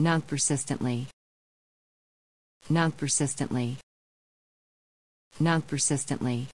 Non persistently. Non persistently. Non persistently.